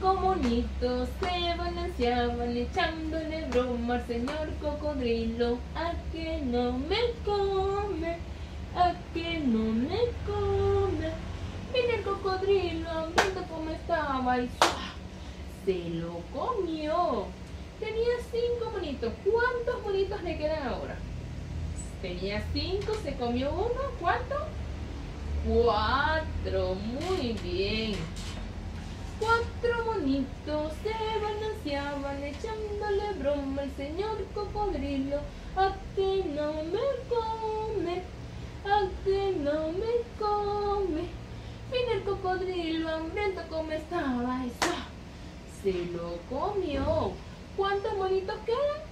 Cinco monitos se balanceaban echándole broma al señor cocodrilo. A que no me come, a que no me come. Viene el cocodrilo, viendo cómo estaba y se lo comió. Tenía cinco monitos. ¿Cuántos monitos le quedan ahora? Tenía cinco, se comió uno. ¿Cuánto? Cuatro. Muy bien. Cuatro monitos se balanceaban echándole broma al señor cocodrilo. A que no me come, a que no me come. Vino el cocodrilo hambriento como estaba y ¡zua! se lo comió. ¿Cuántos monitos quedan?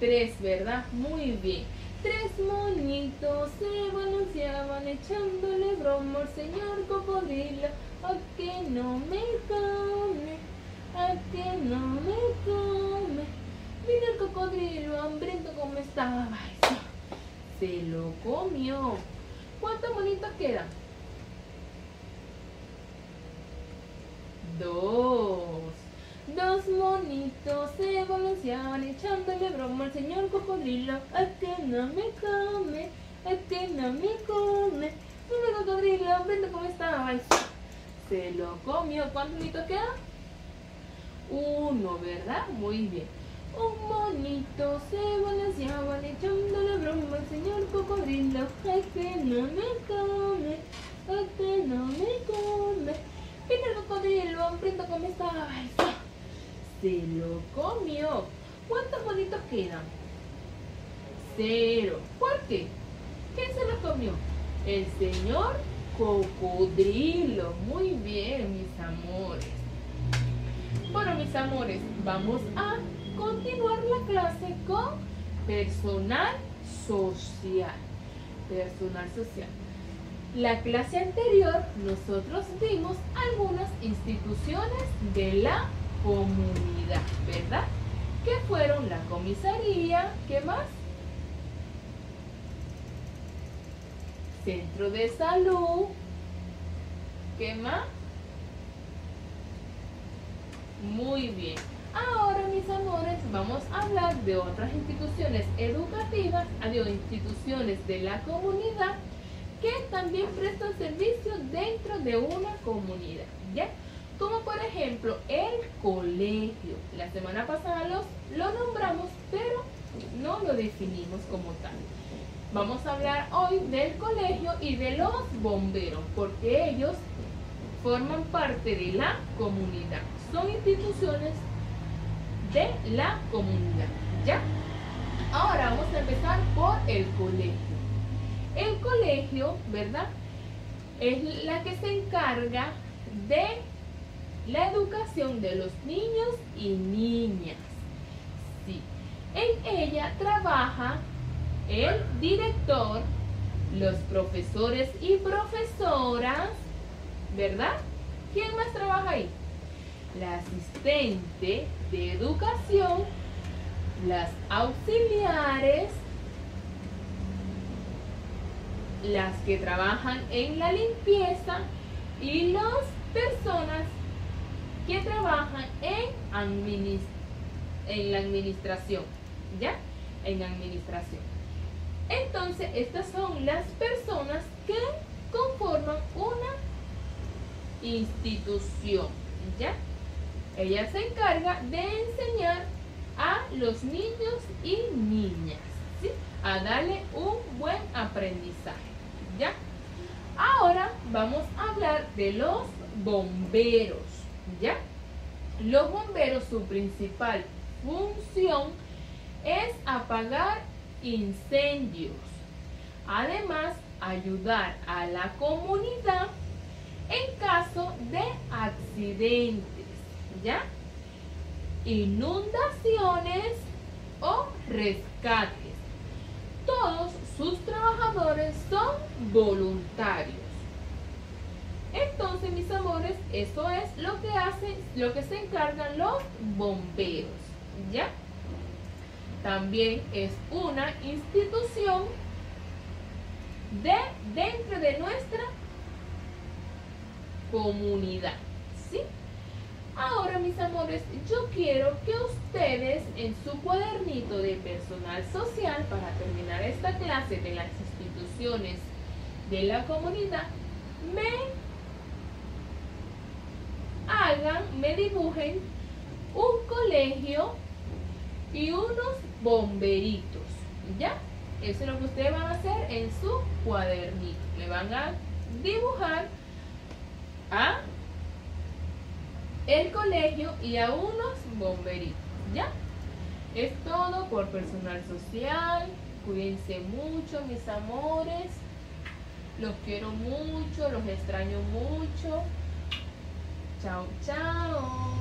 Tres, ¿verdad? Muy bien. Tres monitos se balanceaban echándole broma al señor cocodrilo. A que no me come, a que no me come. Mira el cocodrilo hambriento como estaba. Se lo comió. ¿Cuántos monitos quedan? Dos. Dos monitos se balanceaban echándole broma al señor cocodrilo. A que no me come, a que no me come. Mira cocodrilo, como estaba. Ay, Se lo comió. ¿Cuántos monitos quedan? Uno, ¿verdad? Muy bien. Un monito se balanceaba echándole broma al señor cocodrilo. Ay, que no me come, ay, que no me come. El cocodrilo, hambriento como estaba. Se lo comió. ¿Cuántos monitos quedan? Cero. ¿Por qué? ¿Quién se los comió? El señor cocodrilo. Muy bien, mis amores. Bueno, mis amores, vamos a continuar la clase con personal social. Personal social. La clase anterior nosotros vimos algunas instituciones de la comunidad, ¿verdad? Que fueron la comisaría, ¿qué más? Centro de salud, ¿qué más? Muy bien. Ahora, mis amores, vamos a hablar de otras instituciones educativas, de instituciones de la comunidad que también prestan servicio dentro de una comunidad, ¿ya? Como por ejemplo el colegio. La semana pasada los, lo nombramos, pero no lo definimos como tal. Vamos a hablar hoy del colegio y de los bomberos, porque ellos forman parte de la comunidad. Son instituciones de la comunidad. ¿Ya? Ahora vamos a empezar por el colegio. El colegio, ¿verdad? Es la que se encarga de la educación de los niños y niñas. Sí. En ella trabaja el director, los profesores y profesoras, ¿verdad? ¿Quién más trabaja ahí? La asistente de educación, las auxiliares, las que trabajan en la limpieza y las personas trabajan en, en la administración, ¿ya? En administración. Entonces, estas son las personas que conforman una institución, ¿ya? Ella se encarga de enseñar a los niños y niñas, ¿sí? A darle un buen aprendizaje. ¿ya? Ahora vamos a hablar de los bomberos, ¿ya? Los bomberos, su principal función es apagar incendios. Además, ayudar a la comunidad en caso de accidentes, ¿ya? Inundaciones o rescates. Todos sus trabajadores son voluntarios. Eso es lo que hacen, lo que se encargan los bomberos. ¿Ya? También es una institución de dentro de nuestra comunidad. ¿Sí? Ahora, mis amores, yo quiero que ustedes en su cuadernito de personal social, para terminar esta clase de las instituciones de la comunidad, me me dibujen un colegio y unos bomberitos. ¿Ya? Eso es lo que ustedes van a hacer en su cuadernito. Le van a dibujar a el colegio y a unos bomberitos. ¿Ya? Es todo por personal social. Cuídense mucho, mis amores. Los quiero mucho, los extraño mucho. 叫叫。